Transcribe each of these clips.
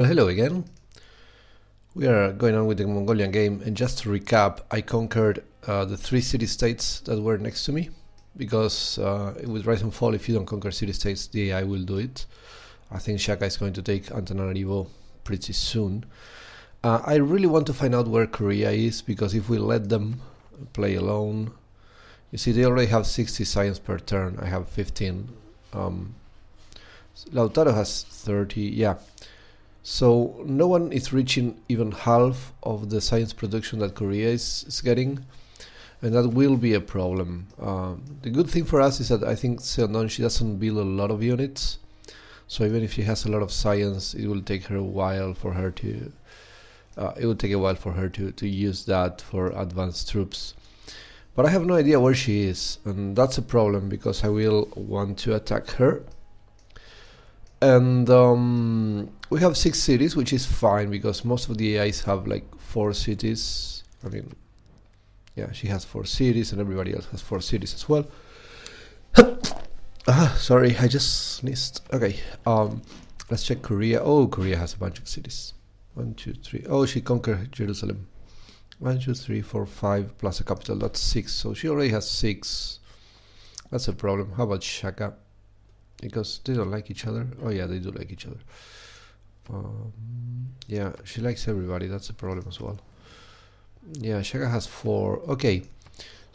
Well, hello again. We are going on with the Mongolian game, and just to recap, I conquered uh, the three city-states that were next to me, because uh, with Rise and Fall, if you don't conquer city-states, the AI will do it. I think Shaka is going to take Antananarivo pretty soon. Uh, I really want to find out where Korea is, because if we let them play alone, you see they already have 60 science per turn, I have 15. Um, Lautaro has 30, yeah. So no one is reaching even half of the science production that Korea is, is getting, and that will be a problem. Uh, the good thing for us is that I think Seondeok she doesn't build a lot of units, so even if she has a lot of science, it will take her a while for her to. Uh, it will take a while for her to, to use that for advanced troops. But I have no idea where she is, and that's a problem because I will want to attack her and um, we have six cities, which is fine because most of the AIs have like four cities. I mean, yeah, she has four cities, and everybody else has four cities as well. ah, sorry, I just sneezed. Okay, um, let's check Korea. Oh, Korea has a bunch of cities. One, two, three. Oh, she conquered Jerusalem. One, two, three, four, five plus a capital. That's six. So she already has six. That's a problem. How about Shaka? Because they don't like each other. Oh yeah, they do like each other. Um, yeah, she likes everybody. That's a problem as well. Yeah, Shaka has four. Okay,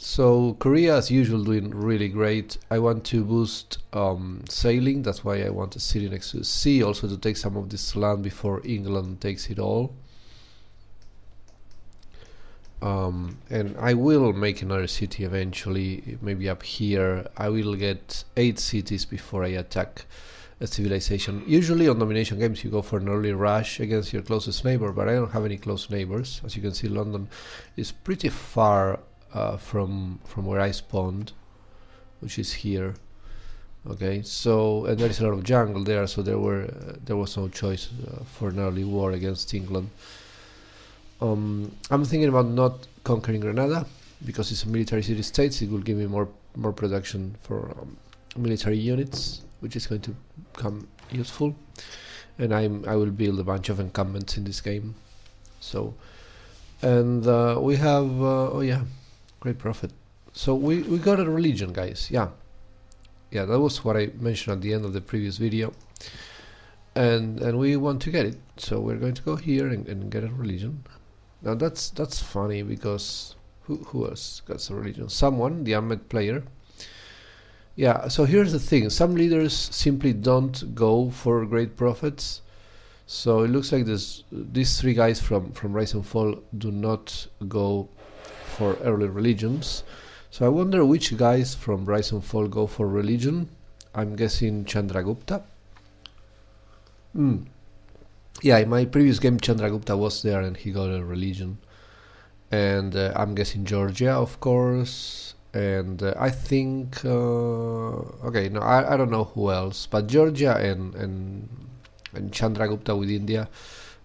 so Korea, as usual, doing really great. I want to boost um, sailing. That's why I want a city next to the sea, also to take some of this land before England takes it all. Um, and I will make another city eventually, maybe up here. I will get eight cities before I attack a civilization. Usually on domination games you go for an early rush against your closest neighbor, but I don't have any close neighbors. As you can see, London is pretty far uh, from from where I spawned, which is here. Okay, so and there is a lot of jungle there, so there were uh, there was no choice uh, for an early war against England. Um, I'm thinking about not conquering Granada because it's a military city state. It will give me more more production for um, military units, which is going to come useful. And I'm I will build a bunch of encampments in this game. So, and uh, we have uh, oh yeah, great prophet. So we we got a religion, guys. Yeah, yeah, that was what I mentioned at the end of the previous video. And and we want to get it, so we're going to go here and, and get a religion. Now that's that's funny because who who else got a religion? Someone, the Ahmed player. Yeah, so here's the thing: some leaders simply don't go for great prophets. So it looks like this these three guys from from Rise and Fall do not go for early religions. So I wonder which guys from Rise and Fall go for religion. I'm guessing Chandragupta. Hmm yeah, in my previous game, Chandragupta was there and he got a religion. And uh, I'm guessing Georgia, of course. And uh, I think, uh, okay, no, I, I don't know who else, but Georgia and, and, and Chandragupta with India,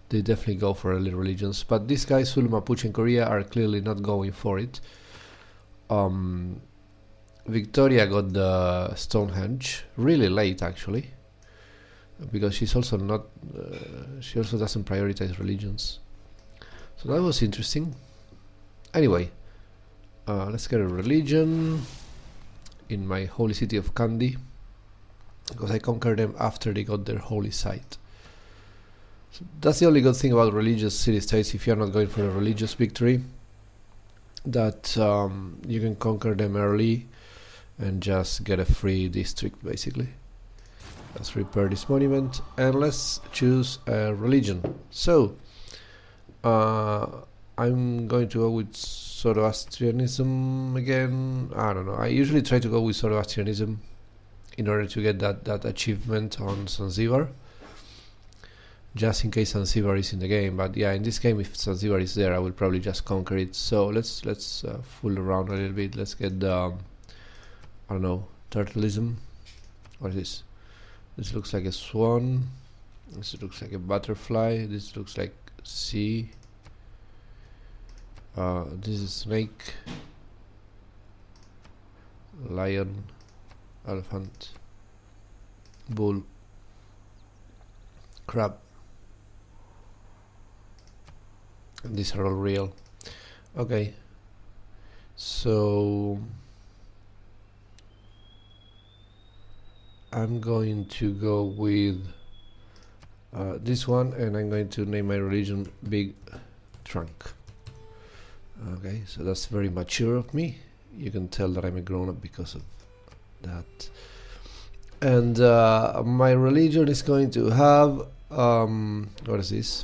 they definitely go for early religions. But these guys, Zulu Mapuche and Korea, are clearly not going for it. Um, Victoria got the Stonehenge really late, actually because she's also not uh, she also doesn't prioritize religions. So that was interesting. Anyway uh, let's get a religion in my holy city of Kandy because I conquered them after they got their holy site. So that's the only good thing about religious city-states if you're not going for a religious victory that um, you can conquer them early and just get a free district basically let's repair this monument and let's choose a religion. So uh, I'm going to go with Zoroastrianism again. I don't know. I usually try to go with Zoroastrianism in order to get that, that achievement on Zanzibar just in case Zanzibar is in the game. But yeah in this game if Zanzibar is there I will probably just conquer it. So let's let's uh, fool around a little bit. Let's get the um, I don't know turtleism. What is this this looks like a swan. This looks like a butterfly. This looks like sea. Uh, this is snake. Lion. Elephant. Bull. Crab. these are all real okay so I'm going to go with uh, this one and I'm going to name my religion Big Trunk. Okay so that's very mature of me. You can tell that I'm a grown-up because of that. And uh, my religion is going to have um, what is this?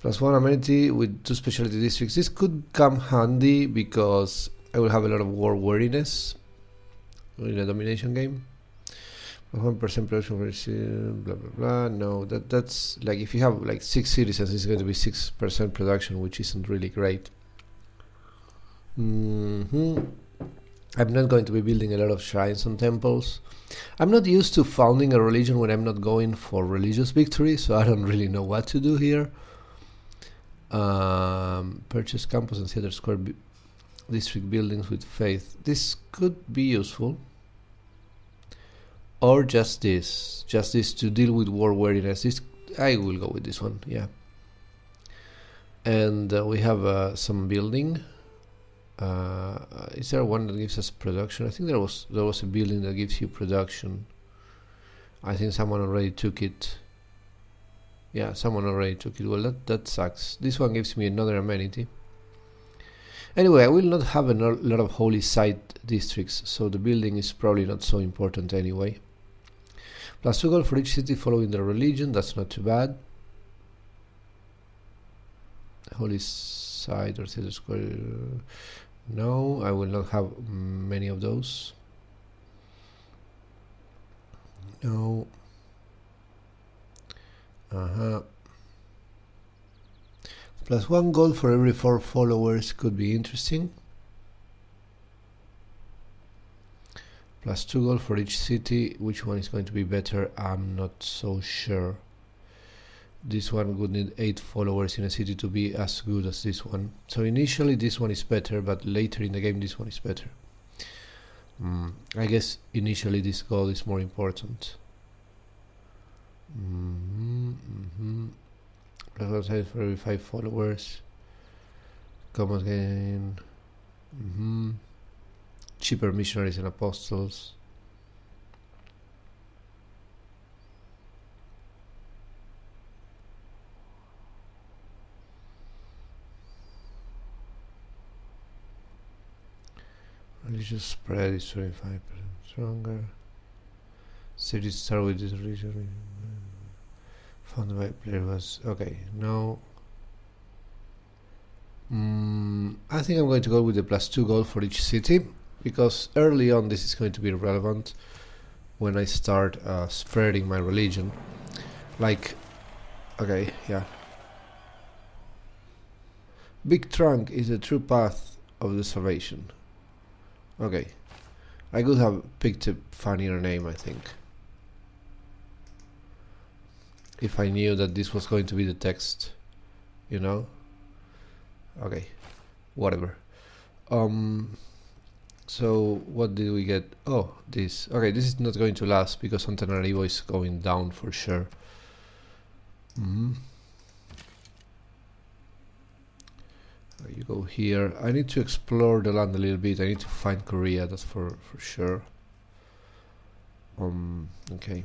Plus one amenity with two specialty districts. This could come handy because I will have a lot of war weariness in a domination game one percent production blah blah blah no that that's like if you have like six citizens it's going to be six percent production which isn't really great. Mm -hmm. I'm not going to be building a lot of shrines and temples. I'm not used to founding a religion when I'm not going for religious victory so I don't really know what to do here. Um, purchase campus and theater square district buildings with faith. This could be useful or just this just this to deal with war weariness. This I will go with this one yeah. And uh, we have uh, some building. Uh, is there one that gives us production? I think there was there was a building that gives you production. I think someone already took it. Yeah someone already took it. Well that, that sucks. This one gives me another amenity. Anyway I will not have a lot of holy site districts so the building is probably not so important anyway Gold for each city following their religion, that's not too bad. Holy site or theater square. No, I will not have many of those. No. Uh-huh. Plus one gold for every four followers could be interesting. Plus 2 gold for each city. Which one is going to be better? I'm not so sure. This one would need 8 followers in a city to be as good as this one. So initially this one is better but later in the game this one is better. Mm, I guess initially this goal is more important. Mm -hmm, mm -hmm. plus for every 5 followers. Come again. Mm -hmm cheaper missionaries and apostles. Religious spread is 25% stronger. Cities start with this region. Founded by player was okay. Now, mm, I think I'm going to go with the plus two gold for each city because early on this is going to be relevant when I start uh, spreading my religion. Like okay yeah. Big trunk is the true path of the salvation. Okay. I could have picked a funnier name I think. If I knew that this was going to be the text you know? Okay. Whatever. Um so what did we get? Oh, this. Okay, this is not going to last because Antananarivo is going down for sure. Mm -hmm. You go here. I need to explore the land a little bit. I need to find Korea. That's for for sure. Um. Okay.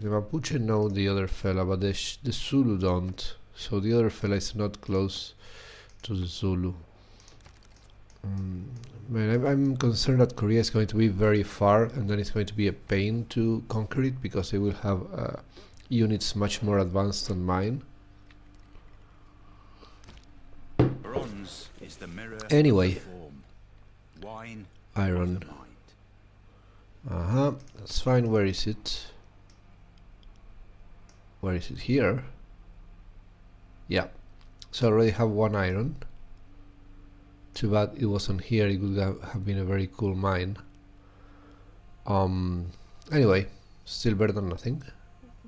The Mapuche know the other fella, but the the Zulu don't. So the other fella is not close to the Zulu. Um, man, I'm concerned that Korea is going to be very far and then it's going to be a pain to conquer it because they will have uh, units much more advanced than mine. anyway, iron. Uh huh, that's fine. Where is it? Where is it? Here? Yeah, so I already have one iron. Too bad it wasn't here, it would have been a very cool mine. Um, anyway, still better than nothing.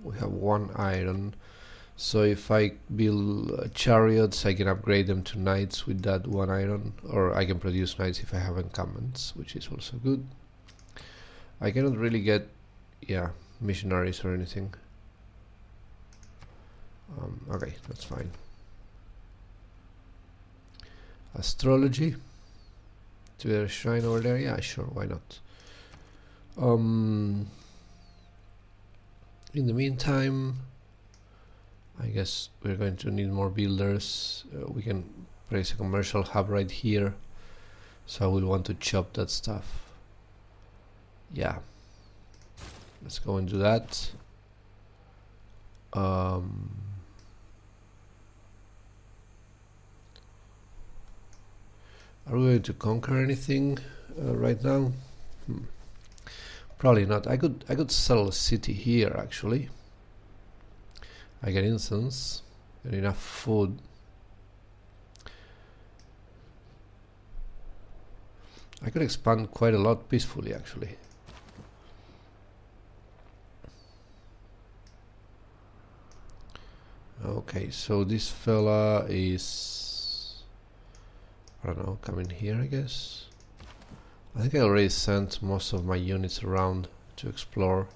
We have one iron. So if I build chariots, I can upgrade them to knights with that one iron, or I can produce knights if I have encampments, which is also good. I cannot really get, yeah, missionaries or anything. Um, okay, that's fine. Astrology. To their shrine over there? Yeah, sure, why not? Um, in the meantime, I guess we're going to need more builders. Uh, we can place a commercial hub right here. So I will want to chop that stuff. Yeah. Let's go and do that. Um, are we going to conquer anything uh, right now? Hmm. Probably not. I could I could sell a city here actually. I get incense and enough food. I could expand quite a lot peacefully actually. Okay, so this fella is I don't know, coming here I guess. I think I already sent most of my units around to explore.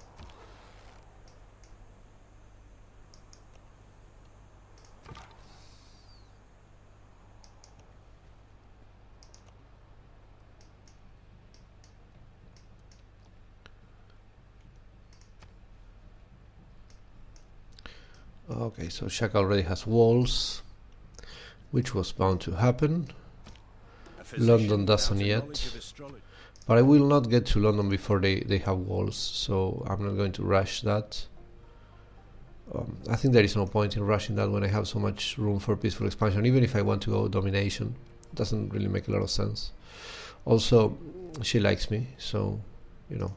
Okay, so Shaka already has walls, which was bound to happen. London doesn't yet. But I will not get to London before they, they have walls, so I'm not going to rush that. Um, I think there is no point in rushing that when I have so much room for peaceful expansion, even if I want to go domination. Doesn't really make a lot of sense. Also, she likes me, so, you know.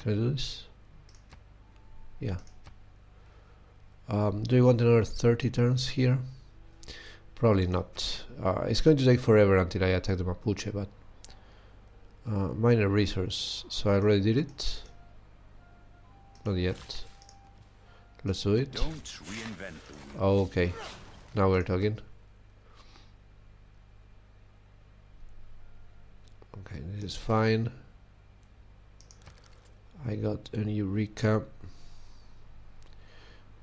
Can I do this? Yeah. Um, do you want another 30 turns here? Probably not. Uh, it's going to take forever until I attack the Mapuche, but... Uh, minor resource, so I already did it. Not yet. Let's do it. Oh, okay. Now we're talking. Okay, this is fine. I got a new Eureka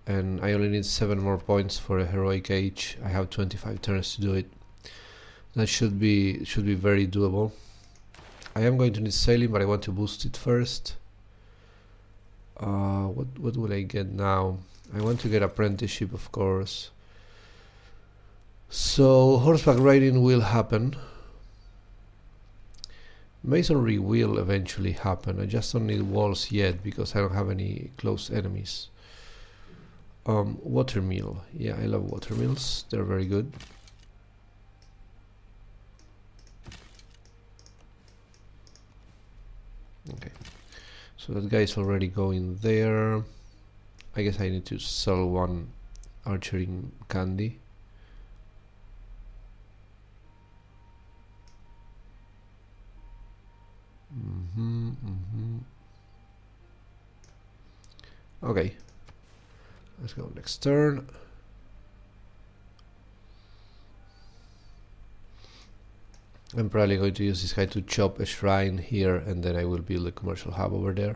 and I only need 7 more points for a heroic age. I have 25 turns to do it. That should be should be very doable. I am going to need sailing, but I want to boost it first. Uh, what what will I get now? I want to get apprenticeship, of course. So horseback riding will happen. Masonry will eventually happen. I just don't need walls yet because I don't have any close enemies. Um, watermill. Yeah, I love watermills. They're very good. Okay. So that guy is already going there. I guess I need to sell one archery candy. Mm -hmm, mm -hmm. Okay, Let's go next turn. I'm probably going to use this guy to chop a shrine here and then I will build a commercial hub over there.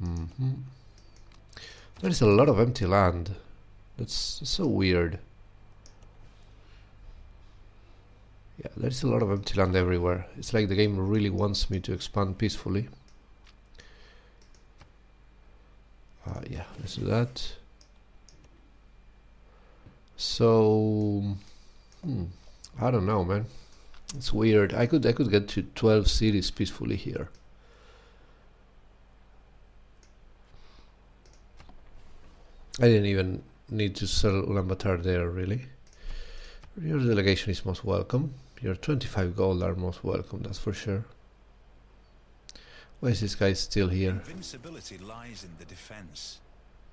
Mm -hmm. There's a lot of empty land. That's so weird. Yeah, there's a lot of empty land everywhere. It's like the game really wants me to expand peacefully. Uh, yeah let's do that. So hmm, I don't know man. It's weird. I could I could get to 12 cities peacefully here. I didn't even need to sell Ulaanbaatar there really. Your delegation is most welcome. Your 25 gold are most welcome that's for sure why is this guy still here? Invincibility lies in the defense.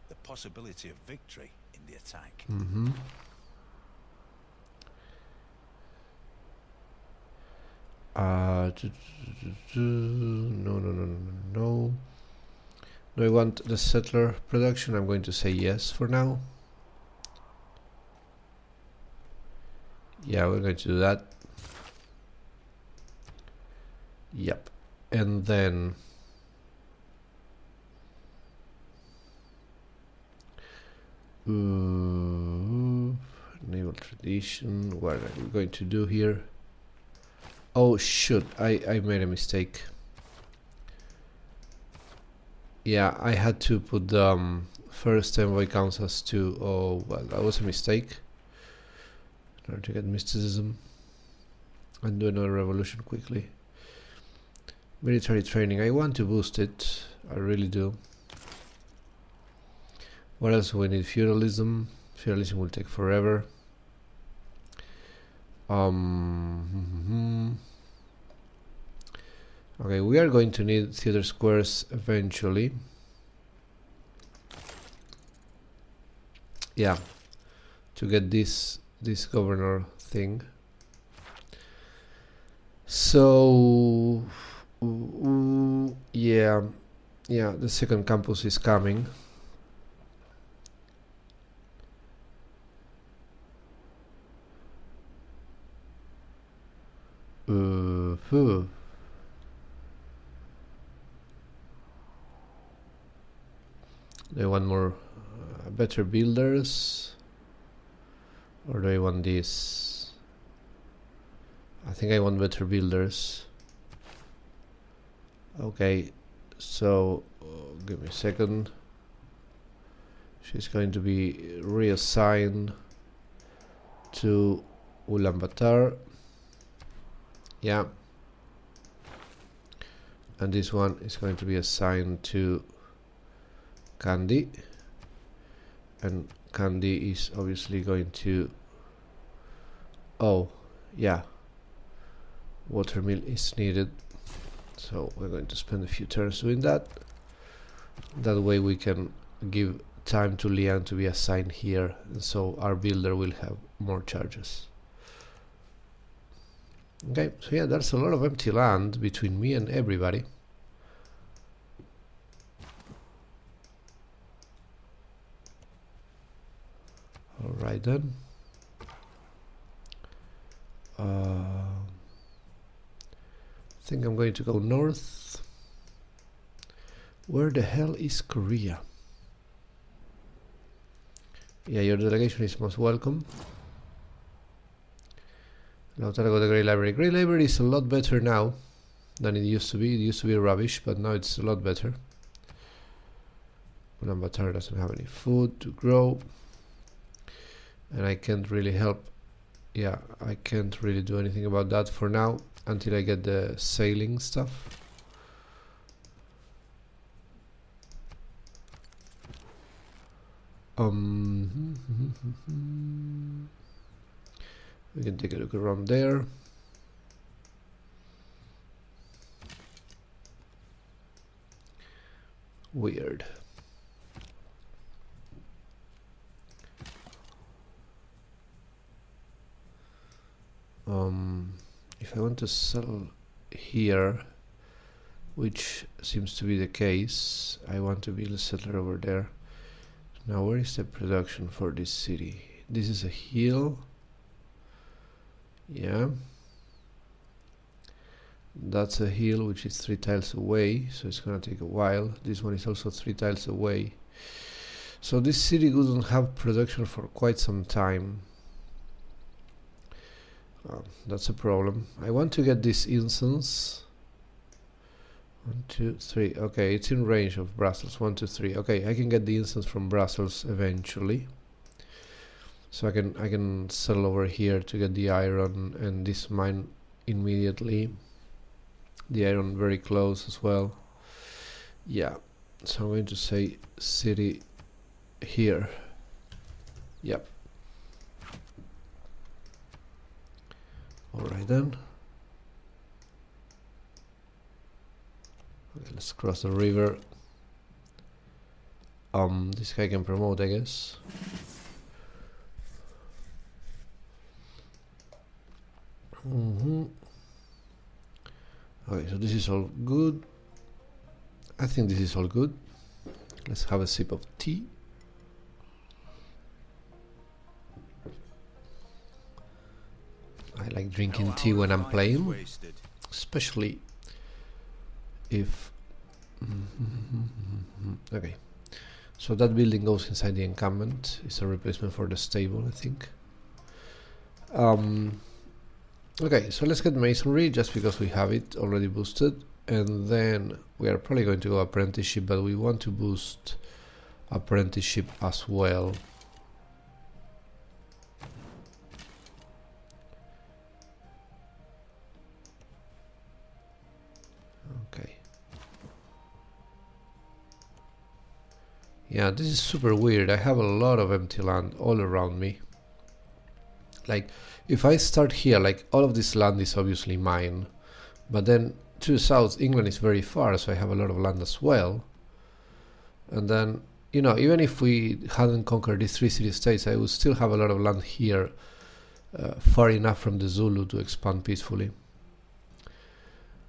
The possibility of victory in the attack. Mm-hmm. Uh, no, no, no, no, no. Do I want the settler production? I'm going to say yes for now. Yeah, we're going to do that. Yep and then naval tradition what are we going to do here? Oh shoot I, I made a mistake. Yeah I had to put the um, first envoy counts as two oh well that was a mistake. In order to get mysticism and do another revolution quickly. Military training. I want to boost it. I really do. What else we need? Feudalism. Feudalism will take forever. Um, okay, we are going to need theater squares eventually. Yeah, to get this this governor thing. So, yeah, yeah, the second campus is coming. Uh, phew. They want more uh, better builders or do I want this? I think I want better builders. Okay, so uh, give me a second. She's going to be reassigned to Ulaanbaatar. Yeah. And this one is going to be assigned to Kandy. And Kandy is obviously going to oh yeah. Watermill is needed so we're going to spend a few turns doing that that way we can give time to Liang to be assigned here so our builder will have more charges Okay, so yeah, there's a lot of empty land between me and everybody. Alright then. Uh, think I'm going to go north. Where the hell is Korea? Yeah, your delegation is most welcome. Go to Great Library. Great Library is a lot better now than it used to be. It used to be rubbish, but now it's a lot better. Ulaanbaatar doesn't have any food to grow. And I can't really help. Yeah, I can't really do anything about that for now until I get the sailing stuff. Um. we can take a look around there weird um, if I want to sell here which seems to be the case I want to build a settler over there. Now where is the production for this city? This is a hill. Yeah. That's a hill which is three tiles away so it's gonna take a while. This one is also three tiles away. So this city doesn't have production for quite some time uh, that's a problem. I want to get this incense one two three. Okay it's in range of Brussels. One two three. Okay I can get the incense from Brussels eventually. So I can I can settle over here to get the iron and this mine immediately. The iron very close as well. Yeah so I'm going to say city here. Yep alright then okay, let's cross the river um this guy can promote I guess Mm -hmm. Okay, so this is all good. I think this is all good. Let's have a sip of tea. I like drinking tea when I'm playing, especially if. okay, So that building goes inside the encampment. It's a replacement for the stable, I think. Um, okay, so let's get masonry just because we have it already boosted. And then we are probably going to go apprenticeship, but we want to boost apprenticeship as well. Yeah, this is super weird. I have a lot of empty land all around me. Like, if I start here, like, all of this land is obviously mine. But then, to the south, England is very far, so I have a lot of land as well. And then, you know, even if we hadn't conquered these three city-states, I would still have a lot of land here, uh, far enough from the Zulu to expand peacefully.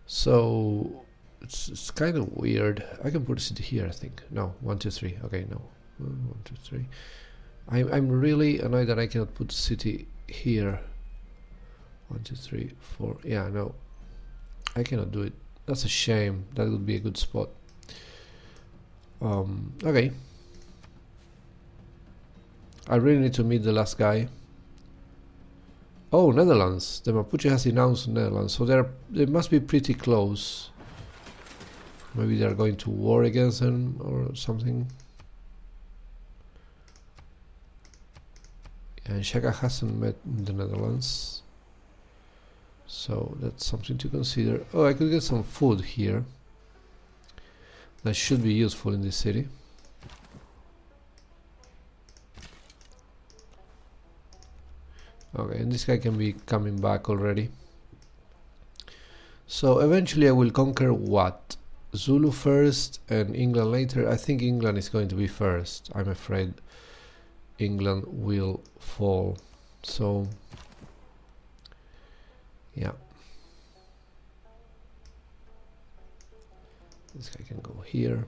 So, it's, it's kind of weird. I can put a city here, I think. No, one, two, three. Okay, no. One, two, three. I'm, I'm really annoyed that I cannot put city here. One, two, three, four. Yeah, no. I cannot do it. That's a shame. That would be a good spot. Um, okay. I really need to meet the last guy. Oh, Netherlands. The Mapuche has announced Netherlands, so they're they must be pretty close. Maybe they're going to war against them or something. And Shaka hasn't met the Netherlands. So that's something to consider. Oh, I could get some food here. That should be useful in this city. Okay, and this guy can be coming back already. So eventually I will conquer what? Zulu first and England later. I think England is going to be first. I'm afraid England will fall. So, yeah. This guy can go here.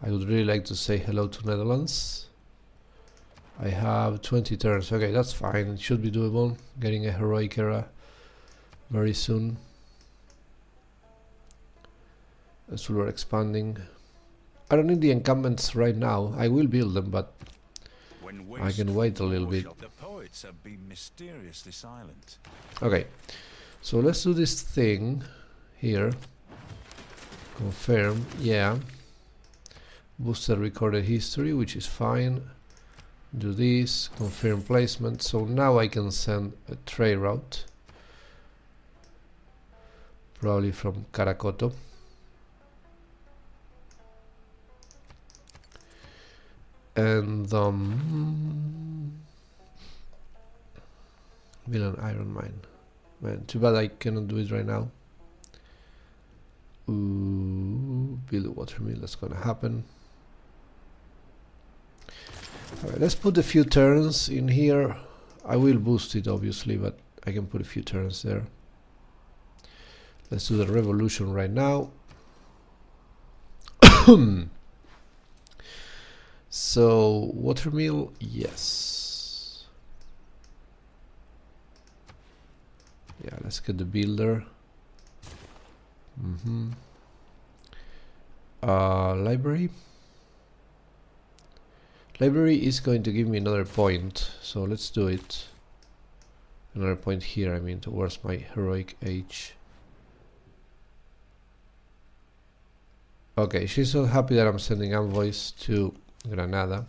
I would really like to say hello to Netherlands. I have 20 turns. Okay, that's fine. It should be doable. Getting a heroic era very soon. As we are expanding. I don't need the encampments right now. I will build them, but I can wait a little bit. The poets have been mysteriously silent. Okay, so let's do this thing here. Confirm, yeah. Boost the recorded history, which is fine. Do this, confirm placement. So now I can send a trade route. Probably from Karakoto. and um, villain iron mine man too bad I cannot do it right now. Ooh, build a water mill that's gonna happen. Alright, let's put a few turns in here. I will boost it obviously but I can put a few turns there let's do the revolution right now So, watermill, yes. Yeah, let's get the builder. Mm -hmm. Uh, library. Library is going to give me another point, so let's do it. Another point here, I mean, towards my heroic age. Okay, she's so happy that I'm sending envoys to Granada.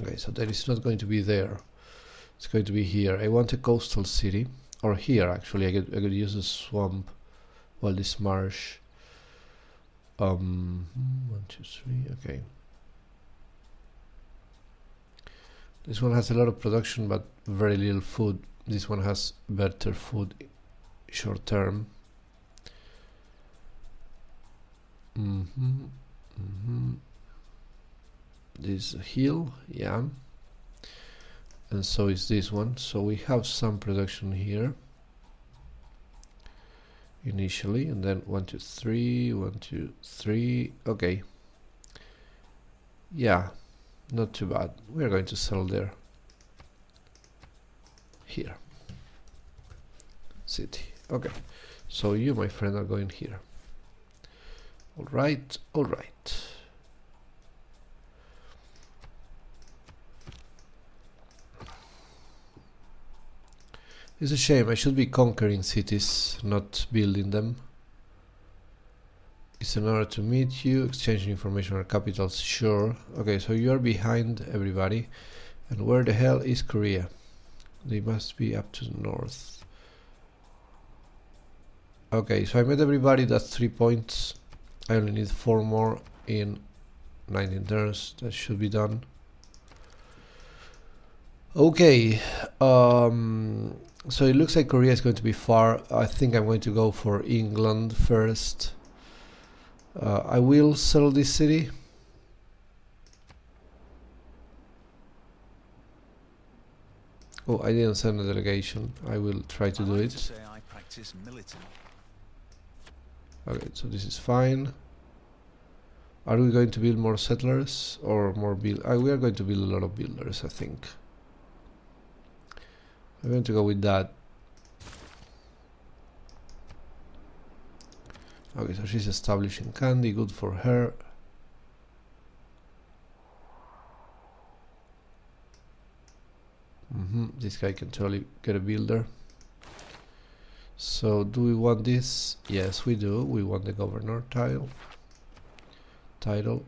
Okay, so that is not going to be there. It's going to be here. I want a coastal city. Or here, actually. I could, I could use a swamp. Well, this marsh. Um, one, two, three. Okay. This one has a lot of production, but very little food. This one has better food short term. Mm -hmm. Mm -hmm this hill yeah. And so is this one. So we have some production here initially and then one two three one two three. Okay. Yeah not too bad. We're going to sell there. Here. City. Okay. So you my friend are going here All right, all right. It's a shame. I should be conquering cities, not building them. It's an honor to meet you. Exchanging information or capitals, sure. Okay, so you are behind everybody. And where the hell is Korea? They must be up to the north. Okay, so I met everybody. That's three points. I only need four more in 19 turns. That should be done. Okay. Um, so it looks like Korea is going to be far. I think I'm going to go for England first. Uh, I will settle this city. Oh, I didn't send a delegation. I will try to do it. To say I practice militant. Okay, so this is fine. Are we going to build more settlers or more build? Uh, we are going to build a lot of builders, I think. I'm going to go with that. Okay, so she's establishing Kandy, good for her. Mm -hmm. This guy can totally get a builder. So do we want this? Yes, we do. We want the governor tile. Title.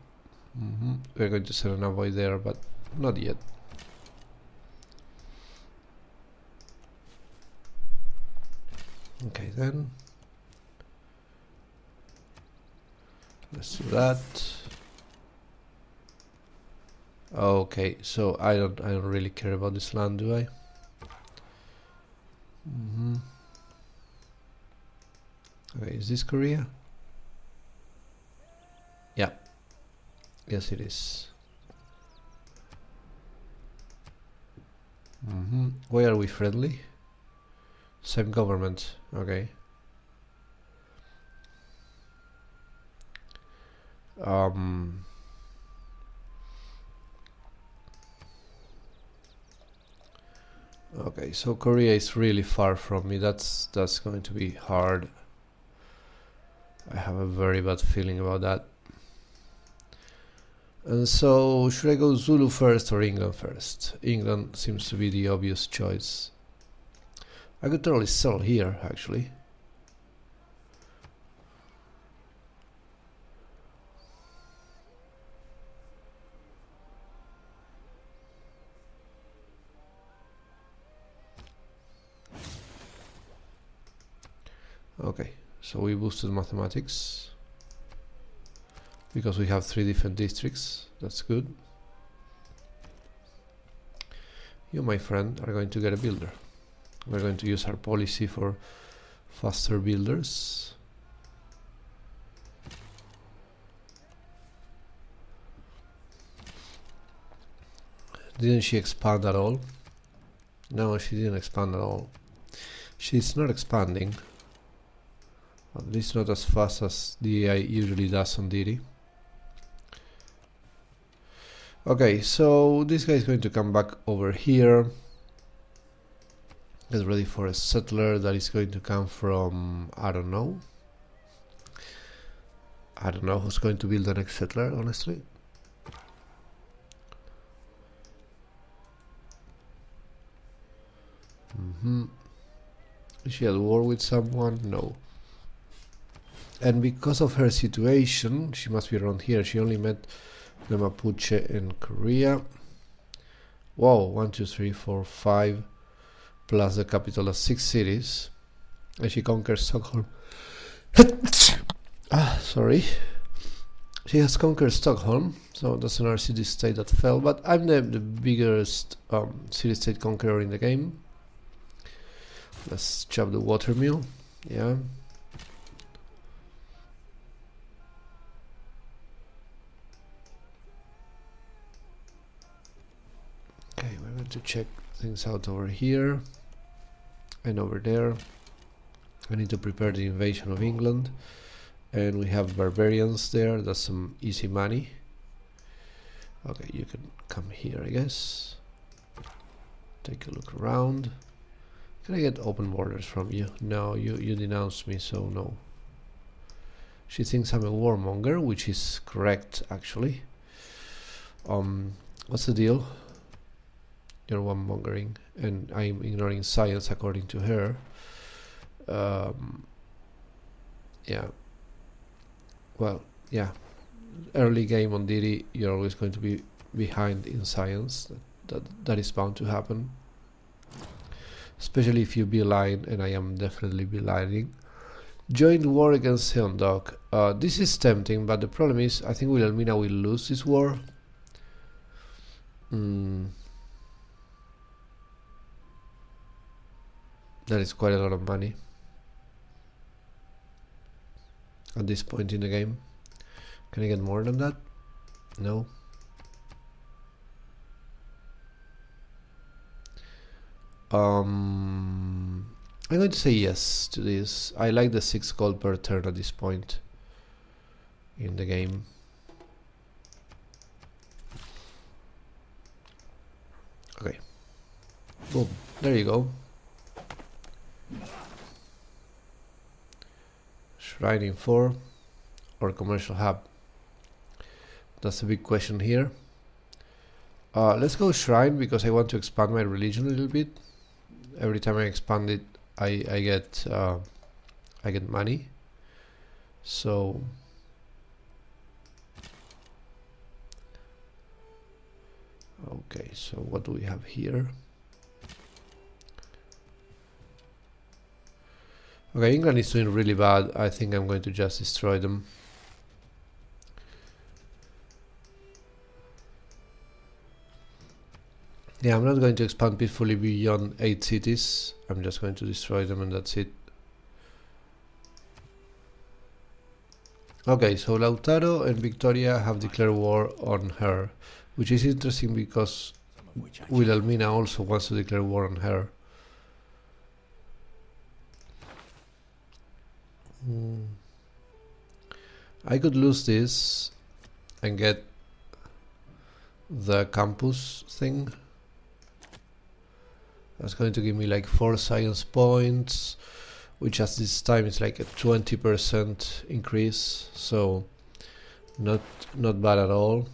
hmm We're going to set an envoy there, but not yet. Okay, then. Let's do that. Okay, so I don't I don't really care about this land, do I? hmm Okay, is this Korea? Yeah. Yes, it is. Mm-hmm. Why are we friendly? Same government. Okay. Um. Okay, so Korea is really far from me. That's that's going to be hard. I have a very bad feeling about that. And so, should I go Zulu first or England first? England seems to be the obvious choice. I could totally sell here, actually. Okay, so we boosted mathematics because we have three different districts. That's good. You, my friend, are going to get a builder. We're going to use our policy for faster builders. Didn't she expand at all? No, she didn't expand at all. She's not expanding. At least not as fast as the AI usually does on Deity. Okay, so this guy is going to come back over here. Get ready for a settler that is going to come from, I don't know. I don't know who's going to build the next settler, honestly. Mm -hmm. Is she at war with someone? No. And because of her situation, she must be around here. She only met the Mapuche in Korea. Wow, one, two, three, four, five, plus the capital of six cities. And she conquers Stockholm. ah, sorry. She has conquered Stockholm, so that's another city-state that fell. But I'm the, the biggest um, city-state conqueror in the game. Let's chop the water mill. Yeah. Okay, we're going to check things out over here and over there. I need to prepare the invasion of England. And we have barbarians there, that's some easy money. Okay, you can come here, I guess. Take a look around. Can I get open borders from you? No, you, you denounced me, so no. She thinks I'm a warmonger, which is correct actually. Um, what's the deal? You're warmongering, and I'm ignoring science according to her. Um, yeah. Well, yeah. Early game on Deity, you're always going to be behind in science. That that, that is bound to happen. Especially if you beeline, and I am definitely belining. Join war against Seondeok. Uh, this is tempting, but the problem is, I think Wilhelmina will lose this war. Mm. That is quite a lot of money at this point in the game. Can I get more than that? No. Um, I'm going to say yes to this. I like the 6 gold per turn at this point in the game. Okay. Boom. There you go. Shrine in 4 or commercial hub? That's a big question here. Uh, let's go shrine because I want to expand my religion a little bit. Every time I expand it, I I get uh, I get money. So okay, so what do we have here? Okay, England is doing really bad. I think I'm going to just destroy them. Yeah, I'm not going to expand peacefully beyond 8 cities. I'm just going to destroy them and that's it. Okay, so Lautaro and Victoria have declared war on her, which is interesting because Wilhelmina also wants to declare war on her. I could lose this and get the campus thing. That's going to give me like 4 science points, which at this time is like a 20% increase, so not not bad at all.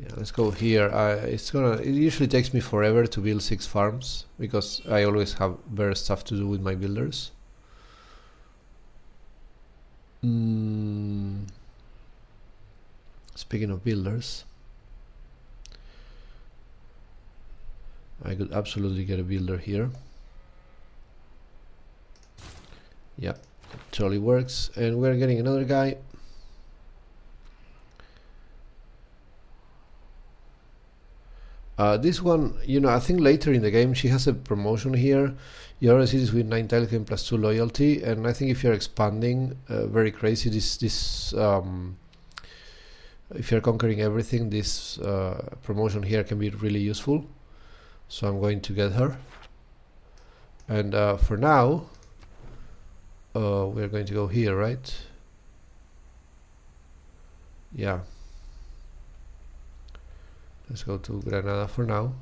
Yeah, let's go here. I, it's gonna. It usually takes me forever to build six farms because I always have better stuff to do with my builders. Mm. Speaking of builders, I could absolutely get a builder here. Yeah, totally works. And we're getting another guy. Uh, this one, you know, I think later in the game she has a promotion here. You already see with 9 tile plus 2 loyalty, and I think if you're expanding uh, very crazy, this, this um, if you're conquering everything, this uh, promotion here can be really useful. So I'm going to get her. And uh, for now, uh, we're going to go here, right? Yeah. Let's go to Granada for now.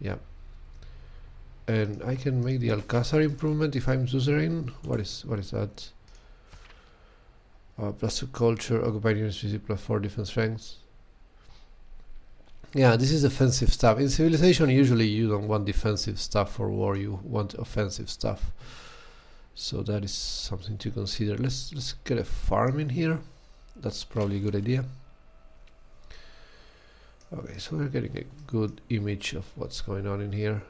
Yeah. And I can make the Alcázar improvement if I'm suzerain. What is what is that? Uh, plus two culture, occupying units plus four defense strengths. Yeah, this is offensive stuff. In civilization, usually you don't want defensive stuff for war. You want offensive stuff. So that is something to consider. Let's let's get a farm in here. That's probably a good idea. Okay, so we're getting a good image of what's going on in here.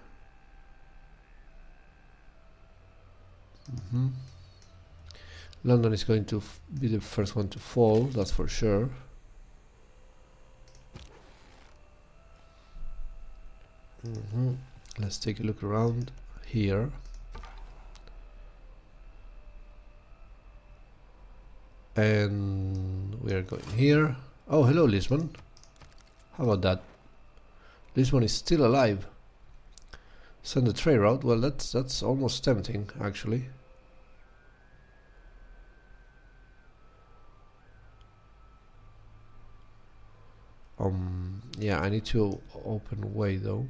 Mm -hmm. London is going to be the first one to fall, that's for sure. Mm -hmm. Let's take a look around here. And we are going here. Oh, hello, Lisbon. How about that? This one is still alive. Send a trade route. Well, that's that's almost tempting, actually. Um, yeah, I need to open way though.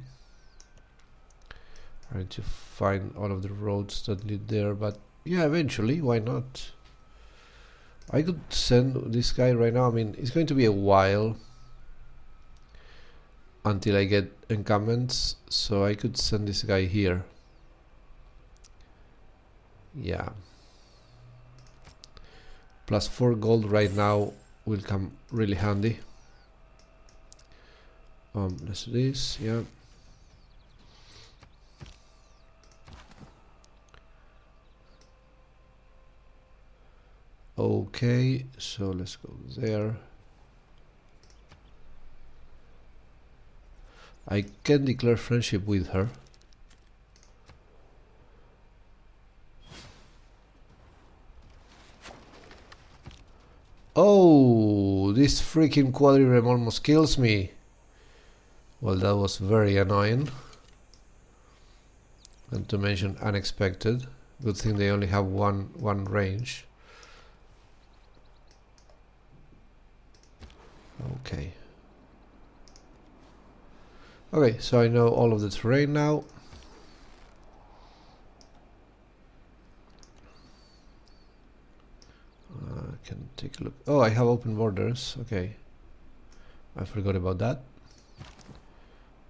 I need to find all of the roads that lead there, but yeah, eventually, why not? I could send this guy right now. I mean, it's going to be a while until I get encampments, so I could send this guy here. Yeah. Plus 4 gold right now will come really handy. Um, let's do this, yeah. Okay, so let's go there. I can declare friendship with her. Oh, this freaking quadrireme almost kills me. Well, that was very annoying. And to mention unexpected. Good thing they only have one one range. Okay. Okay, so I know all of the terrain now. Uh, I can take a look. Oh, I have open borders. Okay. I forgot about that.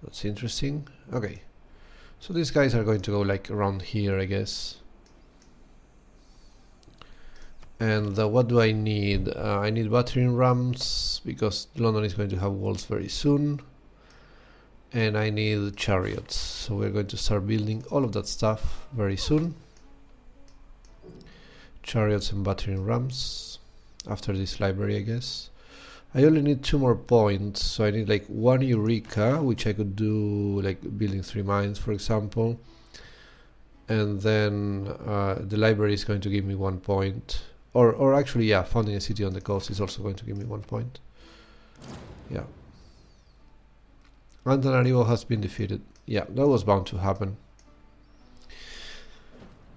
That's interesting. Okay. So these guys are going to go like around here, I guess. And uh, what do I need? Uh, I need battering rams because London is going to have walls very soon. And I need chariots. So we're going to start building all of that stuff very soon. Chariots and battering rams after this library, I guess. I only need two more points, so I need like one Eureka, which I could do like building three mines, for example. And then uh, the library is going to give me one point or or actually yeah founding a city on the coast is also going to give me one point yeah Antananarivo has been defeated. Yeah that was bound to happen.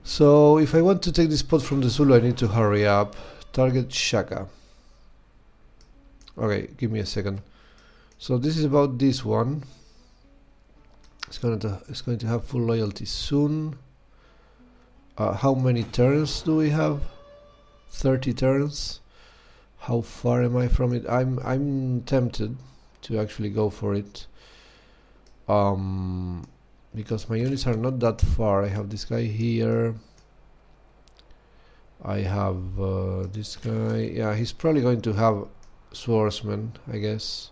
So if I want to take this spot from the Zulu I need to hurry up. Target Shaka. Okay give me a second. So this is about this one. It's going to it's going to have full loyalty soon. Uh, how many turns do we have? 30 turns. How far am I from it? I'm I'm tempted to actually go for it um because my units are not that far. I have this guy here. I have uh, this guy. Yeah he's probably going to have swordsmen I guess.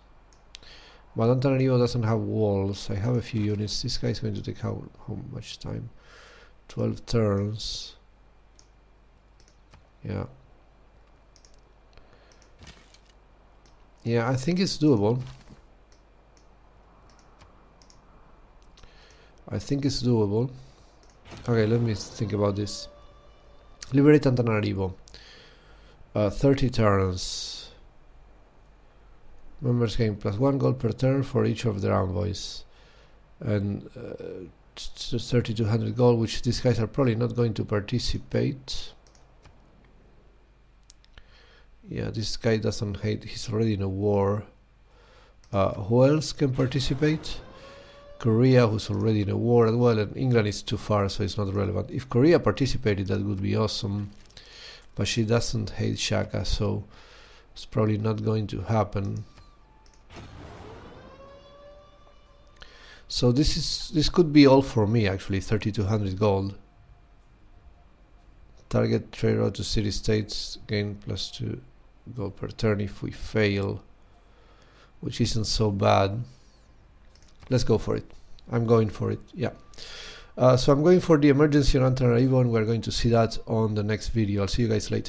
But Antananarivo doesn't have walls. I have a few units. This guy is going to take how, how much time? 12 turns. Yeah. Yeah, I think it's doable. I think it's doable. Okay, let me think about this. Liberate Antananarivo. Uh, 30 turns. Members gain plus one gold per turn for each of their envoys. And uh, 3200 gold, which these guys are probably not going to participate. Yeah, this guy doesn't hate, he's already in a war. Uh, who else can participate? Korea, who's already in a war as well, and England is too far, so it's not relevant. If Korea participated, that would be awesome. But she doesn't hate Shaka, so it's probably not going to happen. So this is this could be all for me actually, 3200 gold. Target trade route to city states gain plus two gold per turn if we fail which isn't so bad let's go for it. I'm going for it yeah. Uh, so I'm going for the emergency on Antananarivo and we're going to see that on the next video. I'll see you guys later